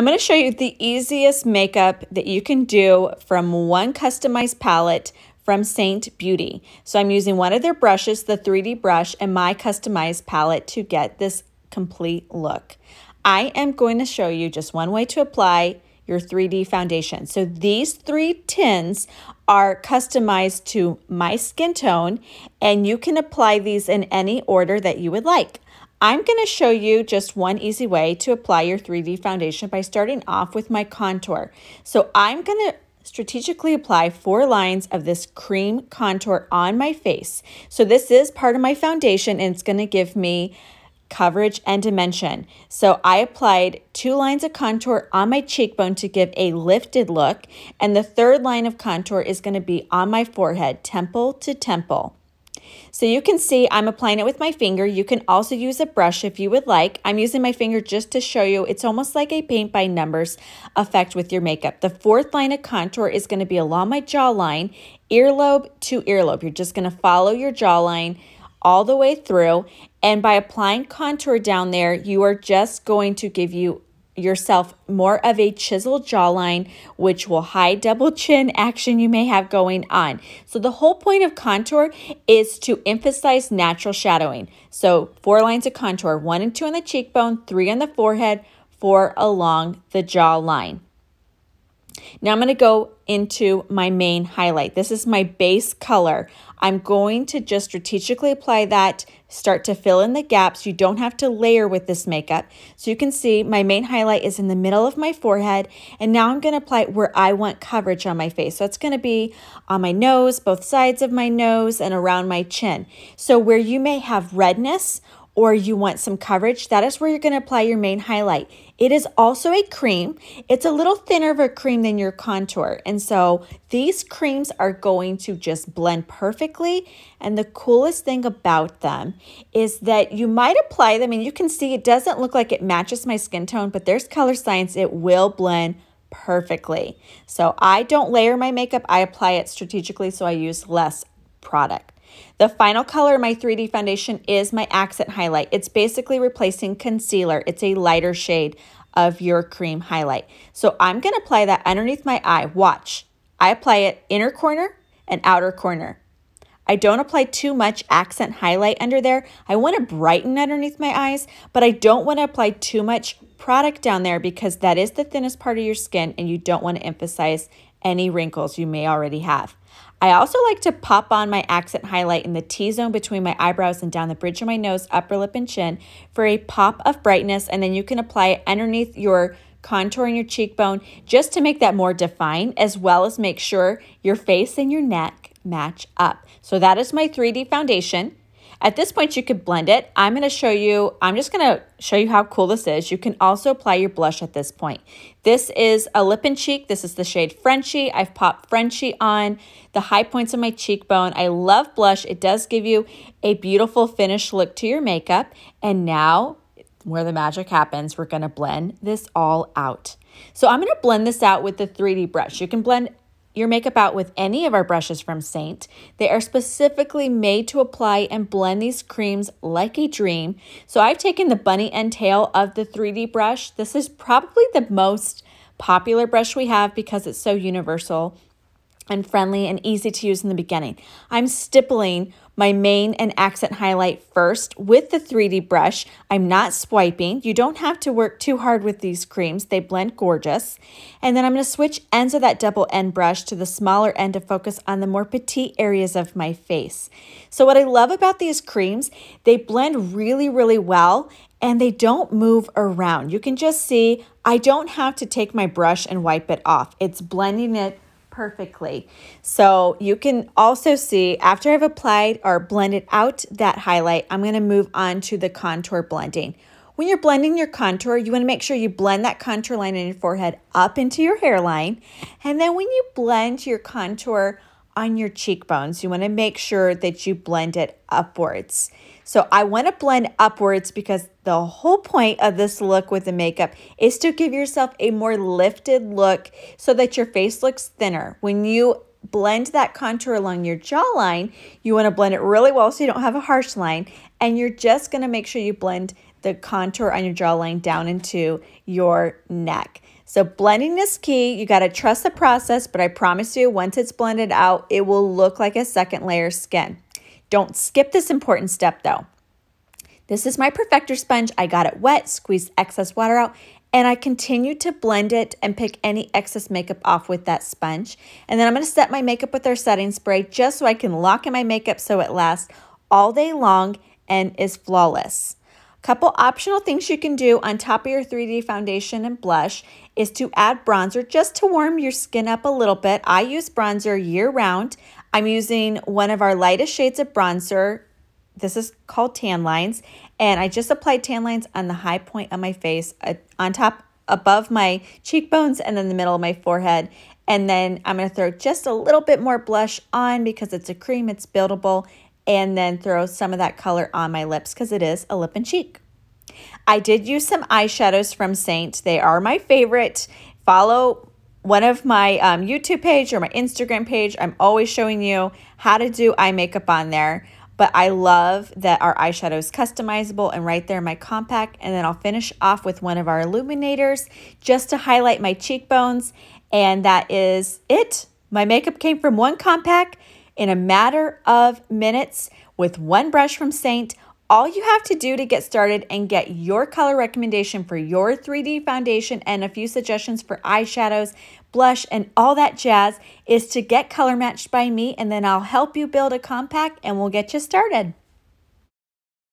I'm going to show you the easiest makeup that you can do from one customized palette from Seint Beauty. So I'm using one of their brushes, the 3D brush, and my customized palette to get this complete look. I am going to show you just one way to apply your 3D foundation. So these three tins are customized to my skin tone and you can apply these in any order that you would like. I'm going to show you just one easy way to apply your 3D foundation by starting off with my contour. So I'm going to strategically apply four lines of this cream contour on my face. So this is part of my foundation and it's going to give me coverage and dimension. So I applied two lines of contour on my cheekbone to give a lifted look. And the third line of contour is going to be on my forehead, temple to temple. So you can see I'm applying it with my finger. You can also use a brush if you would like. I'm using my finger just to show you. It's almost like a paint by numbers effect with your makeup. The fourth line of contour is going to be along my jawline, earlobe to earlobe. You're just going to follow your jawline all the way through. And by applying contour down there, you are just going to give you yourself more of a chiseled jawline, which will hide double chin action you may have going on. So the whole point of contour is to emphasize natural shadowing. So four lines of contour, one and two on the cheekbone, three on the forehead, four along the jawline. Now I'm going to go into my main highlight. This is my base color. I'm going to just strategically apply that, start to fill in the gaps. You don't have to layer with this makeup. So you can see my main highlight is in the middle of my forehead. And now I'm going to apply it where I want coverage on my face. So it's going to be on my nose, both sides of my nose, and around my chin. So where you may have redness or you want some coverage, that is where you're going to apply your main highlight. It is also a cream. It's a little thinner of a cream than your contour. And so these creams are going to just blend perfectly. And the coolest thing about them is that you might apply them and you can see it doesn't look like it matches my skin tone, but there's color science. It will blend perfectly. So I don't layer my makeup. I apply it strategically so I use less product. The final color in my 3D foundation is my accent highlight. It's basically replacing concealer. It's a lighter shade of your cream highlight. So I'm going to apply that underneath my eye. Watch. I apply it inner corner and outer corner. I don't apply too much accent highlight under there. I want to brighten underneath my eyes, but I don't want to apply too much product down there because that is the thinnest part of your skin and you don't want to emphasize any wrinkles you may already have. I also like to pop on my accent highlight in the T-zone between my eyebrows and down the bridge of my nose, upper lip, and chin for a pop of brightness. And then you can apply it underneath your contour in your cheekbone just to make that more defined, as well as make sure your face and your neck match up. So that is my 3D foundation. At this point, you could blend it. I'm going to show you, I'm just going to show you how cool this is. You can also apply your blush at this point. This is a lip and cheek. This is the shade Frenchie. I've popped Frenchie on the high points of my cheekbone. I love blush. It does give you a beautiful finished look to your makeup. And now where the magic happens, we're going to blend this all out. So I'm going to blend this out with the 3D brush. You can blend your makeup out with any of our brushes from Seint. They are specifically made to apply and blend these creams like a dream. So I've taken the bunny end tail of the 3D brush. This is probably the most popular brush we have because it's so universal and friendly and easy to use in the beginning. I'm stippling my main and accent highlight first with the 3D brush. I'm not swiping. You don't have to work too hard with these creams. They blend gorgeous. And then I'm going to switch ends of that double end brush to the smaller end to focus on the more petite areas of my face. So what I love about these creams, they blend really, really well and they don't move around. You can just see I don't have to take my brush and wipe it off. It's blending it perfectly. So you can also see after I've applied or blended out that highlight, I'm going to move on to the contour blending. When you're blending your contour, you want to make sure you blend that contour line in your forehead up into your hairline. And then when you blend your contour on your cheekbones, you want to make sure that you blend it upwards. So I want to blend upwards because the whole point of this look with the makeup is to give yourself a more lifted look so that your face looks thinner. When you blend that contour along your jawline, you want to blend it really well so you don't have a harsh line. And you're just going to make sure you blend the contour on your jawline down into your neck. So blending is key. You got to trust the process, but I promise you, once it's blended out, it will look like a second layer skin. Don't skip this important step though. This is my perfector sponge. I got it wet, squeezed excess water out, and I continue to blend it and pick any excess makeup off with that sponge. And then I'm going to set my makeup with our setting spray just so I can lock in my makeup so it lasts all day long and is flawless. Couple optional things you can do on top of your 3D foundation and blush is to add bronzer just to warm your skin up a little bit. I use bronzer year round. I'm using one of our lightest shades of bronzer. This is called Tan Lines. And I just applied Tan Lines on the high point of my face, uh, on top, above my cheekbones, and then the middle of my forehead. And then I'm going to throw just a little bit more blush on because it's a cream, it's buildable and then throw some of that color on my lips because it is a lip and cheek. I did use some eyeshadows from Seint. They are my favorite. Follow one of my um, YouTube page or my Instagram page. I'm always showing you how to do eye makeup on there. But I love that our eyeshadow is customizable and right there in my compact. And then I'll finish off with one of our illuminators just to highlight my cheekbones. And that is it. My makeup came from one compact in a matter of minutes with one brush from Seint. All you have to do to get started and get your color recommendation for your 3D foundation and a few suggestions for eyeshadows, blush, and all that jazz is to get color matched by me, and then I'll help you build a compact and we'll get you started.